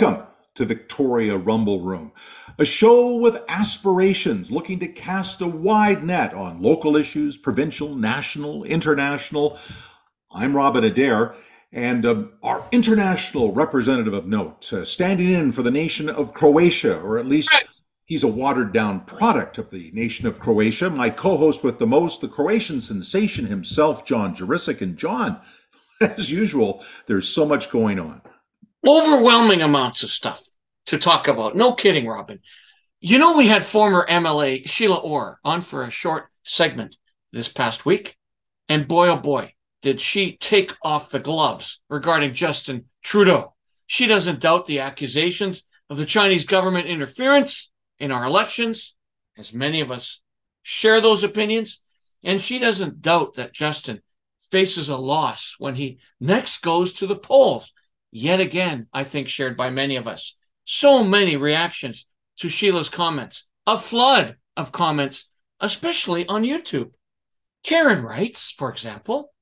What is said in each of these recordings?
Welcome to Victoria Rumble Room, a show with aspirations looking to cast a wide net on local issues, provincial, national, international. I'm Robin Adair, and um, our international representative of note, uh, standing in for the nation of Croatia, or at least he's a watered down product of the nation of Croatia. My co host with the most, the Croatian sensation himself, John Jurisic. And John, as usual, there's so much going on overwhelming amounts of stuff to talk about. No kidding, Robin. You know, we had former MLA Sheila Orr on for a short segment this past week. And boy, oh boy, did she take off the gloves regarding Justin Trudeau. She doesn't doubt the accusations of the Chinese government interference in our elections, as many of us share those opinions. And she doesn't doubt that Justin faces a loss when he next goes to the polls yet again, I think shared by many of us. So many reactions to Sheila's comments, a flood of comments, especially on YouTube. Karen writes, for example,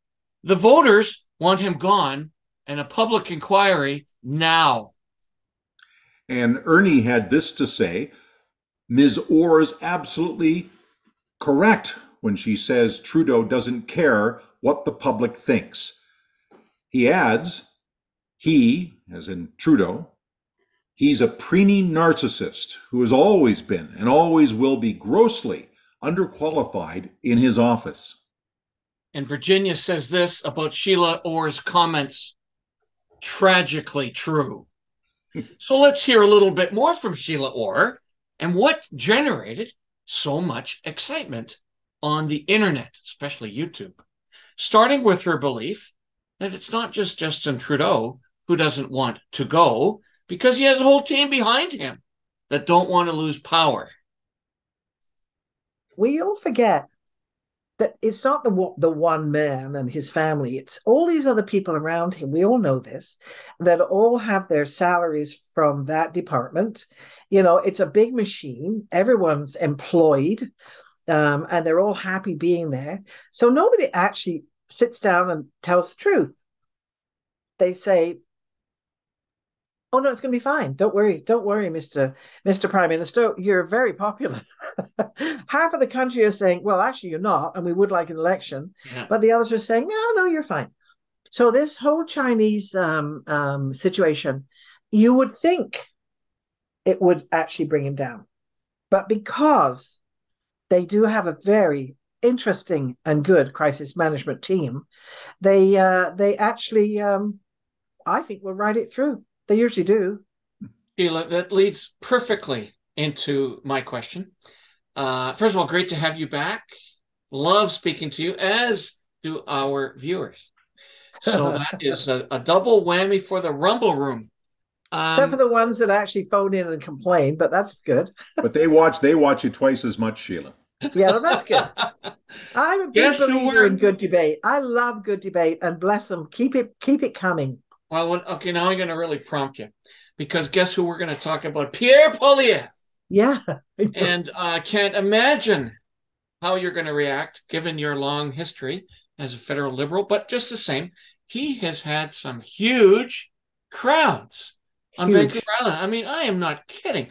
the voters want him gone and a public inquiry now. And Ernie had this to say Ms. Orr is absolutely correct when she says Trudeau doesn't care what the public thinks. He adds, he, as in Trudeau, he's a preening narcissist who has always been and always will be grossly underqualified in his office. And Virginia says this about Sheila Orr's comments tragically true. so let's hear a little bit more from Sheila Orr and what generated so much excitement on the internet, especially YouTube, starting with her belief that it's not just Justin Trudeau who doesn't want to go because he has a whole team behind him that don't want to lose power. We all forget that it's not the the one man and his family. It's all these other people around him. We all know this that all have their salaries from that department. You know, it's a big machine. Everyone's employed, um, and they're all happy being there. So nobody actually sits down and tells the truth. They say, oh no it's going to be fine. Don't worry don't worry mr mr prime minister. You're very popular. Half of the country is saying well actually you're not and we would like an election yeah. but the others are saying no no you're fine. So this whole chinese um, um, situation you would think it would actually bring him down but because they do have a very interesting and good crisis management team they uh, they actually um, i think will ride it through they usually do. Sheila, that leads perfectly into my question. Uh, first of all, great to have you back. Love speaking to you, as do our viewers. So that is a, a, double whammy for the Rumble Room. Um, Except for the ones that actually phone in and complain, but that's good. but they watch they watch you twice as much, Sheila. Yeah, well, that's good. I'm a big Guess believer in good debate. I love good debate, and bless them, keep it keep it coming. Well, okay, now I'm going to really prompt you because guess who we're going to talk about? Pierre Poilievre. Yeah. and I uh, can't imagine how you're going to react given your long history as a federal liberal, but just the same, he has had some huge crowds on huge. Vancouver Island. I mean, I am not kidding.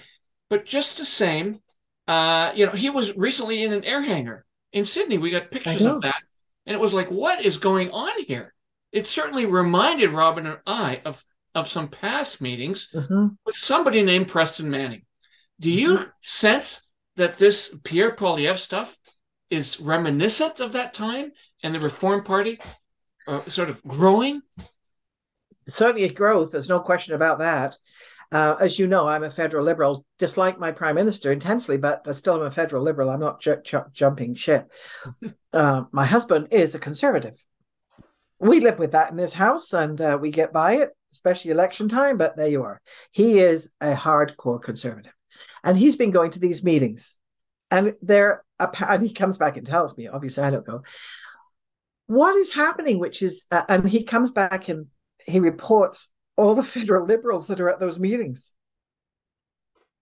But just the same, uh, you know, he was recently in an air hangar in Sidney. We got pictures of that. And it was like, what is going on here? It certainly reminded Robin and I of of some past meetings mm-hmm. with somebody named Preston Manning. Do you mm-hmm. sense that this Pierre Poilievre stuff is reminiscent of that time and the Reform Party uh, sort of growing? certainly a growth. There's no question about that. Uh, as you know, I'm a federal liberal, dislike my prime minister intensely, but, but still I'm a federal liberal. I'm not ju- ju- jumping ship. uh, my husband is a conservative we live with that in this house and uh, we get by it, especially election time. But there you are. He is a hardcore conservative, and he's been going to these meetings, and there, and he comes back and tells me. Obviously, I don't go. What is happening? Which is, uh, and he comes back and he reports all the federal liberals that are at those meetings.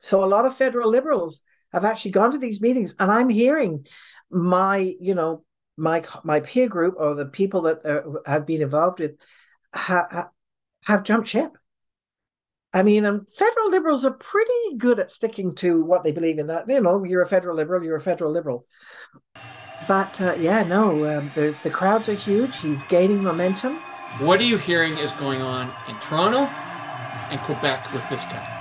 So a lot of federal liberals have actually gone to these meetings, and I'm hearing my, you know, my my peer group or the people that uh, have been involved with ha, ha, have jumped ship I mean, um, federal liberals are pretty good at sticking to what they believe in. That you know, you're a federal liberal, you're a federal liberal. But uh, yeah, no, um, the crowds are huge. He's gaining momentum. What are you hearing is going on in Toronto and Quebec with this guy?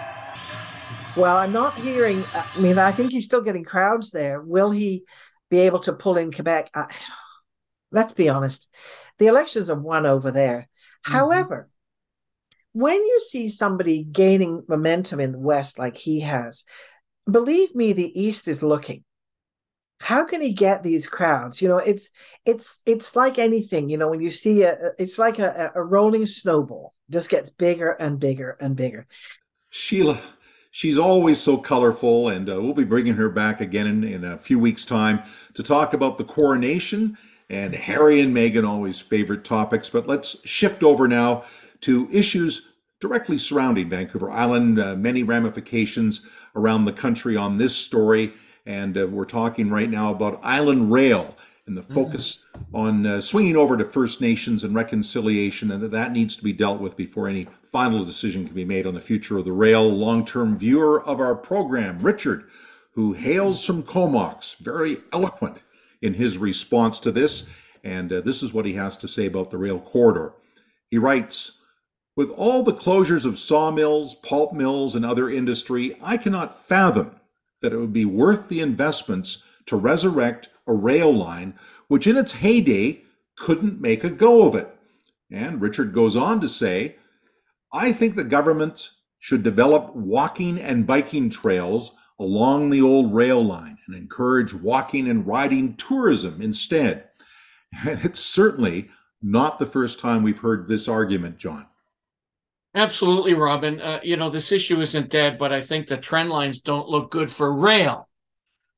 Well, I'm not hearing. I mean, I think he's still getting crowds there. Will he be able to pull in Quebec? Uh, let's be honest. The elections are won over there. Mm-hmm. However, when you see somebody gaining momentum in the West like he has, believe me, the East is looking. How can he get these crowds? You know, it's it's it's like anything. You know, when you see a, it's like a, a rolling snowball, just gets bigger and bigger and bigger. Sheila, she's always so colorful, and uh, we'll be bringing her back again in, in a few weeks' time to talk about the coronation and Harry and Meghan, always favorite topics. But let's shift over now to issues directly surrounding Vancouver Island, uh, many ramifications around the country on this story. And uh, we're talking right now about Island Rail and the mm-hmm. focus mm-hmm. on uh, swinging over to First Nations and reconciliation, and that that needs to be dealt with before any final decision can be made on the future of the rail. Long term viewer of our program, Richard, who hails from Comox, very eloquent in his response to this. And uh, this is what he has to say about the rail corridor. He writes, with all the closures of sawmills, pulp mills, and other industry, I cannot fathom that it would be worth the investments to resurrect a rail line which in its heyday couldn't make a go of it. And Richard goes on to say, I think the government should develop walking and biking trails along the old rail line and encourage walking and riding tourism instead. And it's certainly not the first time we've heard this argument, John. Absolutely, Robin. Uh, you know, this issue isn't dead, but I think the trend lines don't look good for rail.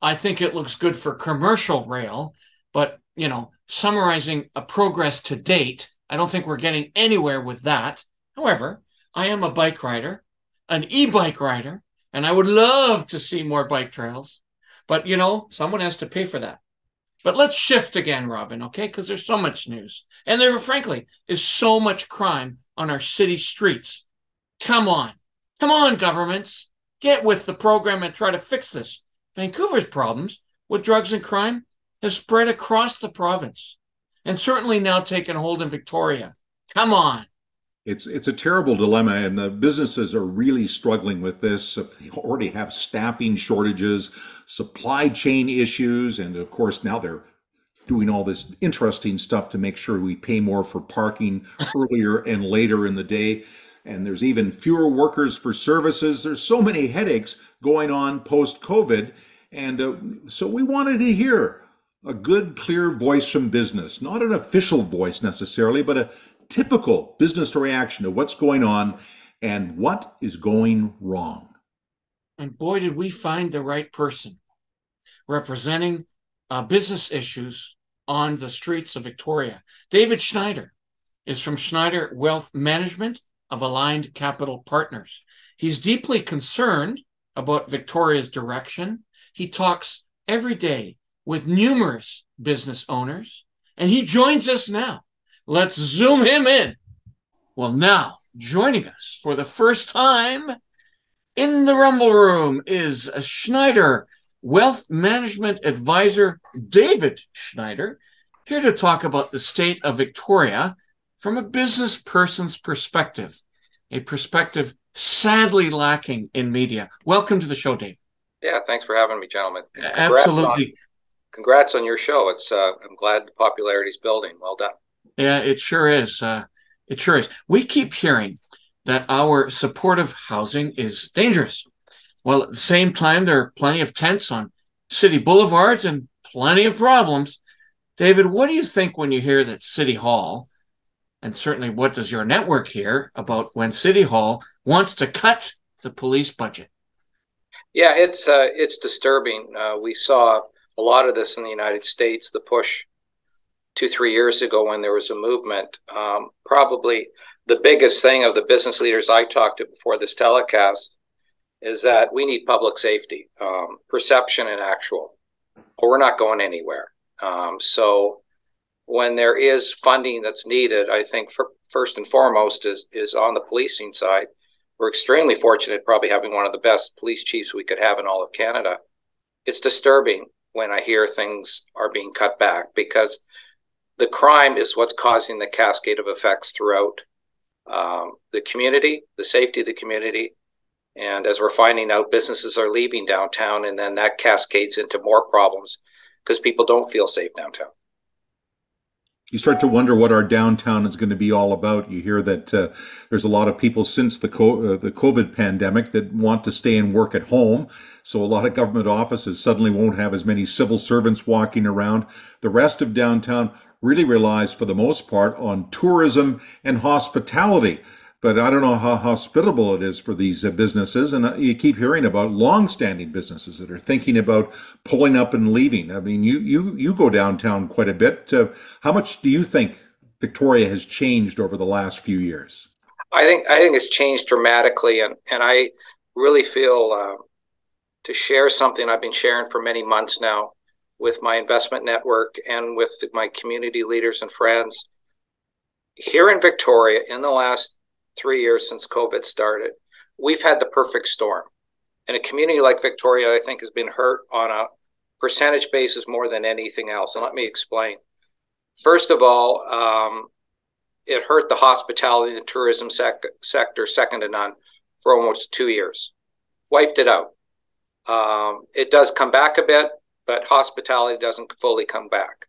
I think it looks good for commercial rail, but, you know, summarizing a progress to date, I don't think we're getting anywhere with that. However, I am a bike rider, an e bike rider, and I would love to see more bike trails. But, you know, someone has to pay for that. But let's shift again, Robin, okay? Because there's so much news. And there, frankly, is so much crime on our city streets. Come on. Come on, governments. Get with the program and try to fix this. Vancouver's problems with drugs and crime has spread across the province and certainly now taken hold in Victoria. Come on. It's it's a terrible dilemma, and the businesses are really struggling with this. They already have staffing shortages, supply chain issues, and of course now they're doing all this interesting stuff to make sure we pay more for parking earlier and later in the day. And there's even fewer workers for services. There's so many headaches going on post COVID. And uh, so we wanted to hear a good, clear voice from business, not an official voice necessarily, but a typical business reaction to what's going on and what is going wrong. And boy, did we find the right person representing uh, business issues on the streets of Victoria. David Schneider is from Schneider Wealth Management of Aligned Capital Partners. He's deeply concerned about Victoria's direction. He talks every day with numerous business owners, and he joins us now. Let's zoom him in. Well, now joining us for the first time in the Rumble Room is a Schneider Wealth Management Advisor David Schneider, here to talk about the state of Victoria from a business person's perspective, a perspective sadly lacking in media. Welcome to the show, Dave. Yeah, thanks for having me, gentlemen. Congrats Absolutely. On, congrats on your show. It's uh, I'm glad the popularity is building. Well done. Yeah, it sure is. Uh, it sure is. We keep hearing that our supportive housing is dangerous. Well, at the same time, there are plenty of tents on city boulevards and plenty of problems. David, what do you think when you hear that City Hall, and certainly what does your network hear about when City Hall wants to cut the police budget? Yeah, it's uh, it's disturbing. Uh, we saw a lot of this in the United States. The push two three years ago when there was a movement. Um, probably the biggest thing of the business leaders I talked to before this telecast is that we need public safety, um, perception and actual, or we're not going anywhere. Um, so when there is funding that's needed, I think for, first and foremost is is on the policing side. we're extremely fortunate, probably having one of the best police chiefs we could have in all of Canada. It's disturbing when I hear things are being cut back because the crime is what's causing the cascade of effects throughout um, the community, the safety of the community. And as we're finding out, businesses are leaving downtown, and then that cascades into more problems because people don't feel safe downtown you start to wonder what our downtown is going to be all about. You hear that uh, there's a lot of people since the co- uh, the COVID pandemic that want to stay and work at home. So a lot of government offices suddenly won't have as many civil servants walking around. The rest of downtown really relies, for the most part, on tourism and hospitality but I don't know how hospitable it is for these uh, businesses. And uh, you keep hearing about long-standing businesses that are thinking about pulling up and leaving. I mean, you you you go downtown quite a bit. Uh, how much do you think Victoria has changed over the last few years? I think I think it's changed dramatically, and and I really feel uh, to share something I've been sharing for many months now with my investment network and with my community leaders and friends here in Victoria in the last three years since COVID started, we've had the perfect storm. And a community like Victoria, I think, has been hurt on a percentage basis more than anything else. And let me explain. First of all, um, it hurt the hospitality and tourism sec- sector second to none for almost two years, wiped it out. Um, it does come back a bit, but hospitality doesn't fully come back.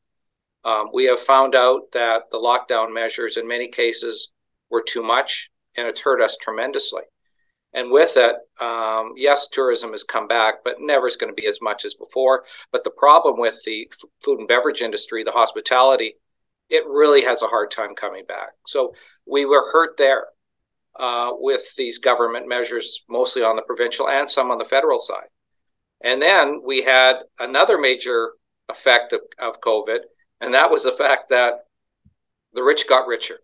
Um, we have found out that the lockdown measures in many cases were too much and it's hurt us tremendously. And with it, um, yes, tourism has come back, but never is going to be as much as before. But the problem with the f- food and beverage industry, the hospitality, it really has a hard time coming back. So we were hurt there uh, with these government measures, mostly on the provincial and some on the federal side. And then we had another major effect of, of COVID, and that was the fact that the rich got richer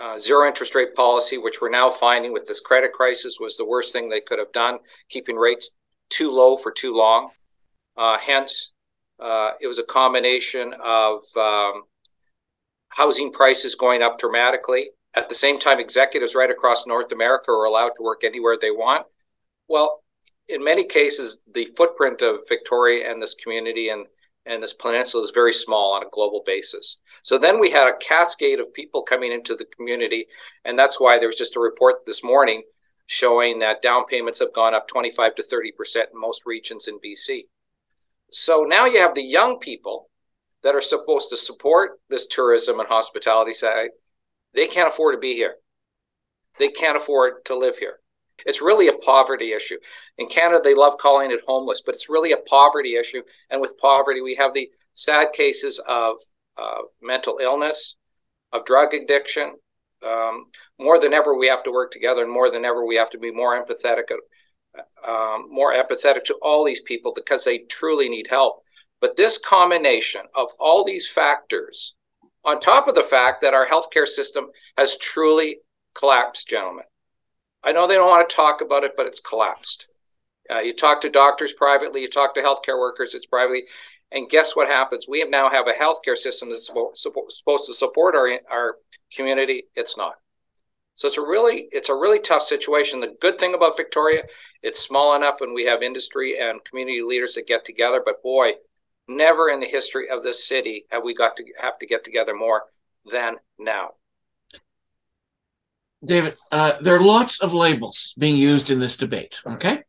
uh, zero interest rate policy, which we're now finding with this credit crisis, was the worst thing they could have done, keeping rates too low for too long. Uh, hence, uh, it was a combination of um, housing prices going up dramatically. At the same time, executives right across North America are allowed to work anywhere they want. Well, in many cases, the footprint of Victoria and this community and and this peninsula is very small on a global basis. So then we had a cascade of people coming into the community, and that's why there was just a report this morning showing that down payments have gone up 25 to 30 percent in most regions in BC. So now you have the young people that are supposed to support this tourism and hospitality side. They can't afford to be here. They can't afford to live here. It's really a poverty issue. In Canada, they love calling it homeless, but it's really a poverty issue. And with poverty, we have the sad cases of uh, mental illness, of drug addiction. Um, more than ever, we have to work together, and more than ever, we have to be more empathetic, um, more empathetic to all these people because they truly need help. But this combination of all these factors, on top of the fact that our healthcare system has truly collapsed, gentlemen, I know they don't want to talk about it, but it's collapsed. Uh, you talk to doctors privately, you talk to healthcare workers, it's privately. And guess what happens? We now have a healthcare system that's supposed to support our, our community. It's not. So it's a really it's a really tough situation. The good thing about Victoria, it's small enough and we have industry and community leaders that get together. But boy, never in the history of this city have we got to have to get together more than now. David, uh, there are lots of labels being used in this debate. Okay.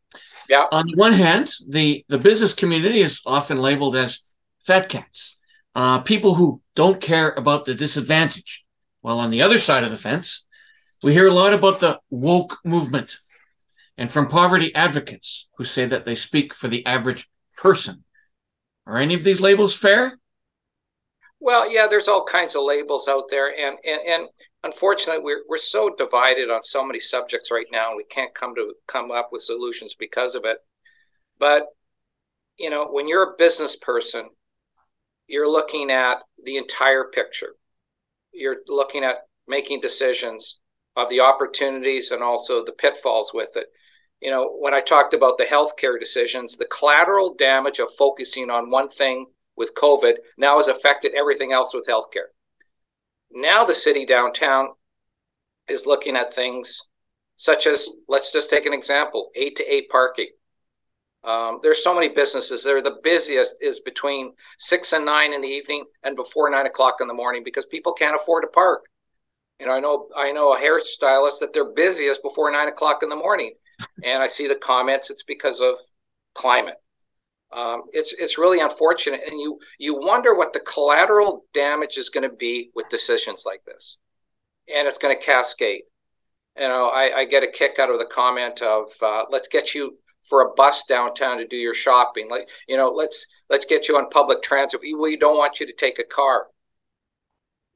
Yeah. On the one hand, the the business community is often labeled as fat cats, uh, people who don't care about the disadvantage. While on the other side of the fence, we hear a lot about the woke movement, and from poverty advocates who say that they speak for the average person. Are any of these labels fair? Well, yeah, there's all kinds of labels out there, and and and unfortunately, we're we're so divided on so many subjects right now, and we can't come to come up with solutions because of it. But you know, when you're a business person, you're looking at the entire picture. You're looking at making decisions of the opportunities and also the pitfalls with it. You know, when I talked about the healthcare decisions, the collateral damage of focusing on one thing with COVID now has affected everything else with healthcare. Now the city downtown is looking at things such as let's just take an example: eight to eight parking. Um, there's so many businesses. They're the busiest is between six and nine in the evening and before nine o'clock in the morning because people can't afford to park. You know, I know I know a hairstylist that they're busiest before nine o'clock in the morning, and I see the comments. It's because of climate. Um, it's it's really unfortunate, and you you wonder what the collateral damage is going to be with decisions like this, and it's going to cascade. You know, I, I get a kick out of the comment of uh, "Let's get you for a bus downtown to do your shopping." Like you know, let's let's get you on public transit. We, we don't want you to take a car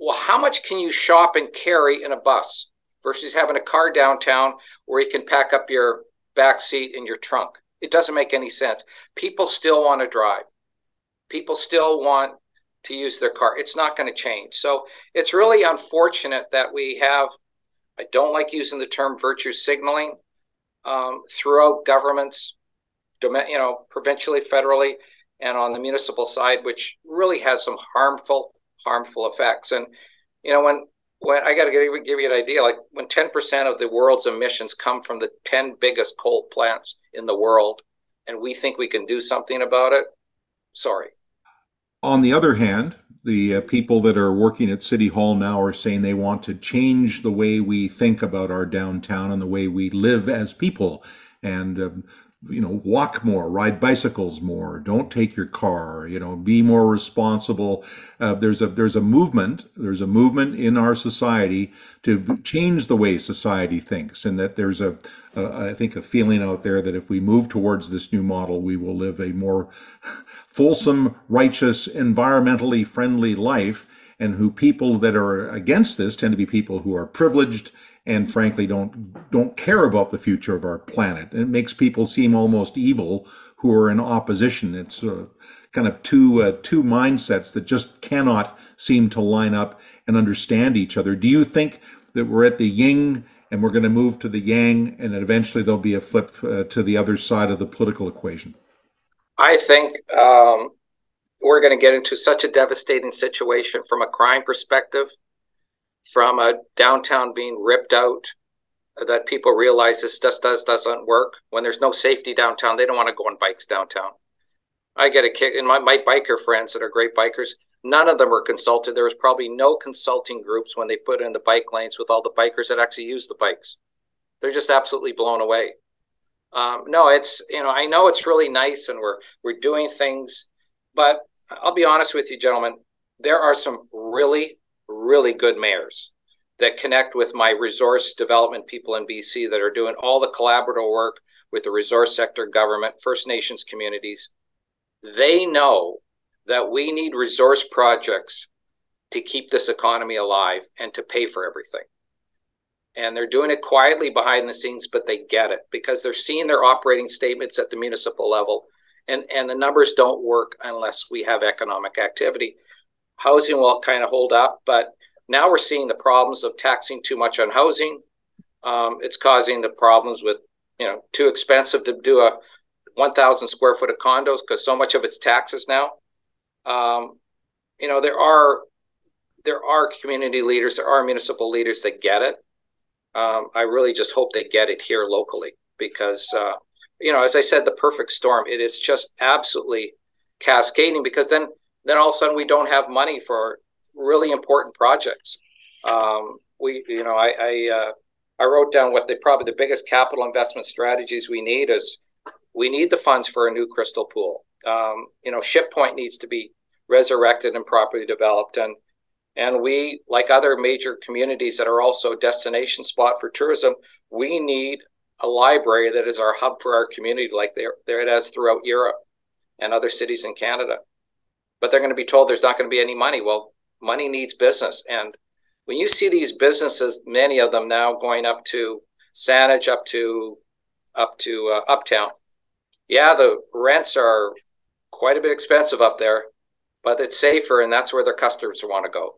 well, how much can you shop and carry in a bus versus having a car downtown where you can pack up your back seat and your trunk? It doesn't make any sense. People still want to drive. People still want to use their car. It's not going to change. So it's really unfortunate that we have, I don't like using the term virtue signaling um, throughout governments, you know, provincially, federally, and on the municipal side, which really has some harmful harmful effects. And you know, when when I got to give, give you an idea, like when 10% of the world's emissions come from the 10 biggest coal plants in the world, and we think we can do something about it, sorry. On the other hand, the uh, people that are working at City Hall now are saying they want to change the way we think about our downtown and the way we live as people. And um, you know walk more ride bicycles more don't take your car you know be more responsible. Uh, there's a there's a movement there's a movement in our society to change the way society thinks and that there's a, a I think a feeling out there that if we move towards this new model we will live a more fulsome righteous environmentally friendly life. And who people that are against this tend to be people who are privileged and frankly don't don't care about the future of our planet. It makes people seem almost evil who are in opposition. It's uh, kind of two uh, two mindsets that just cannot seem to line up and understand each other. Do you think that we're at the yin and we're going to move to the yang, and eventually there'll be a flip uh, to the other side of the political equation? I think um, we're going to get into such a devastating situation from a crime perspective from a downtown being ripped out that people realize this just does doesn't work. When there's no safety downtown they don't want to go on bikes downtown. I get a kick in my, my biker friends that are great bikers none of them were consulted. There was probably no consulting groups when they put in the bike lanes with all the bikers that actually use the bikes. They're just absolutely blown away. Um, no it's you know i know it's really nice and we're we're doing things but i'll be honest with you gentlemen there are some really really good mayors that connect with my resource development people in BC that are doing all the collaborative work with the resource sector, government, First Nations communities. They know that we need resource projects to keep this economy alive and to pay for everything. And they're doing it quietly behind the scenes, but they get it because they're seeing their operating statements at the municipal level. And, and the numbers don't work unless we have economic activity housing will kind of hold up, but now we're seeing the problems of taxing too much on housing. Um, it's causing the problems with, you know, too expensive to do a 1,000 square foot of condos because so much of it's taxes now. Um, you know, there are there are community leaders, there are municipal leaders that get it. Um, I really just hope they get it here locally because, uh, you know, as I said, the perfect storm. It is just absolutely cascading because then then all of a sudden we don't have money for really important projects. Um, we, you know, I, I, uh, I wrote down what the probably the biggest capital investment strategies we need is we need the funds for a new crystal pool. Um, you know, Ship Point needs to be resurrected and properly developed, and and we, like other major communities that are also destination spot for tourism, we need a library that is our hub for our community, like there there it is throughout Europe and other cities in Canada but they're going to be told there's not going to be any money. Well, money needs business. And when you see these businesses, many of them now going up to Saanich, up to up to uh, Uptown, yeah, the rents are quite a bit expensive up there, but it's safer, and that's where their customers want to go.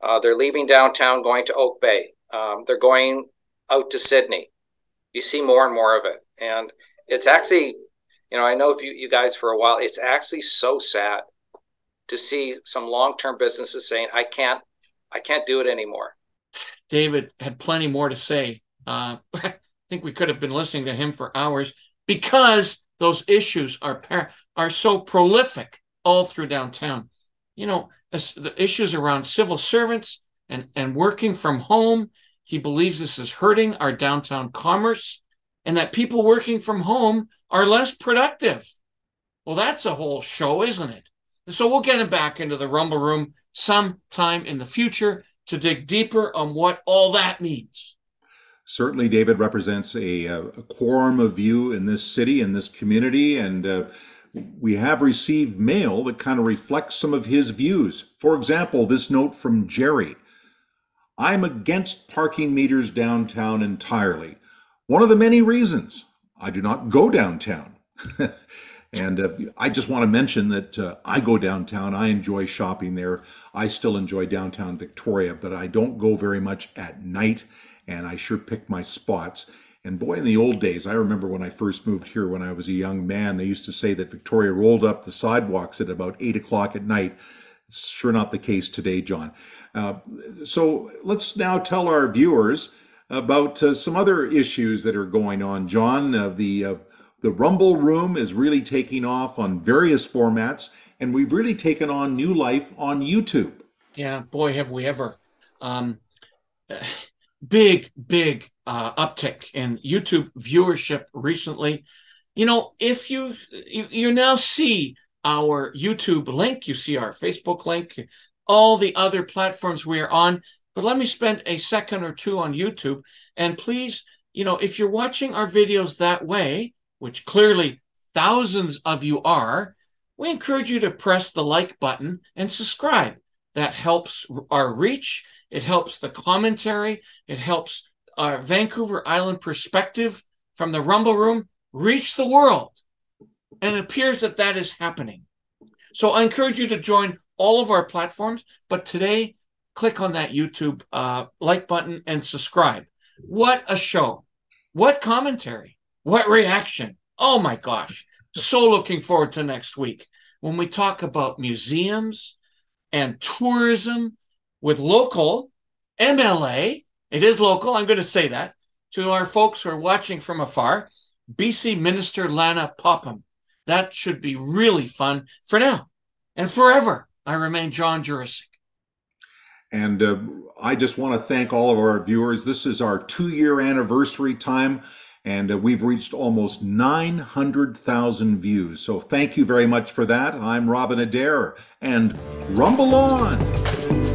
Uh, they're leaving downtown, going to Oak Bay. Um, they're going out to Sidney. You see more and more of it, and it's actually, you know, I know if you you guys for a while, it's actually so sad to see some long-term businesses saying, "I can't, I can't do it anymore." David had plenty more to say. Uh, I think we could have been listening to him for hours because those issues are are so prolific all through downtown. You know, the issues around civil servants and, and working from home. He believes this is hurting our downtown commerce and that people working from home are less productive. Well, that's a whole show, isn't it? So we'll get him back into the Rumble Room sometime in the future to dig deeper on what all that means. Certainly, David represents a, a quorum of view in this city, in this community, and uh, we have received mail that kind of reflects some of his views. For example, this note from Jerry I'm against parking meters downtown entirely. One of the many reasons I do not go downtown. And uh, I just want to mention that uh, I go downtown. I enjoy shopping there. I still enjoy downtown Victoria, but I don't go very much at night. And I sure pick my spots. And boy, in the old days, I remember when I first moved here when I was a young man, they used to say that Victoria rolled up the sidewalks at about eight o'clock at night. It's sure not the case today, John. Uh, so let's now tell our viewers about uh, some other issues that are going on, John. Uh, the the Rumble Room is really taking off on various formats, and we've really taken on new life on YouTube. Yeah, boy, have we ever. Um, big, big uh, uptick in YouTube viewership recently. You know, if you, you you now see our YouTube link, you see our Facebook link, all the other platforms we are on. But let me spend a second or two on YouTube. And please, you know, if you're watching our videos that way, which clearly thousands of you are, we encourage you to press the like button and subscribe. That helps our reach. It helps the commentary. It helps our Vancouver Island perspective from the Rumble Room reach the world. And it appears that that is happening. So I encourage you to join all of our platforms. But today, click on that YouTube uh, like button and subscribe. What a show! What commentary! What reaction? Oh my gosh. So looking forward to next week when we talk about museums and tourism with local MLA. It is local. I'm going to say that to our folks who are watching from afar. BC Minister Lana Popham. That should be really fun for now and forever. I remain John Jurisic. And uh, I just want to thank all of our viewers. This is our two year anniversary time and uh, we've reached almost 900,000 views. So thank you very much for that. I'm Robin Adair, and rumble on!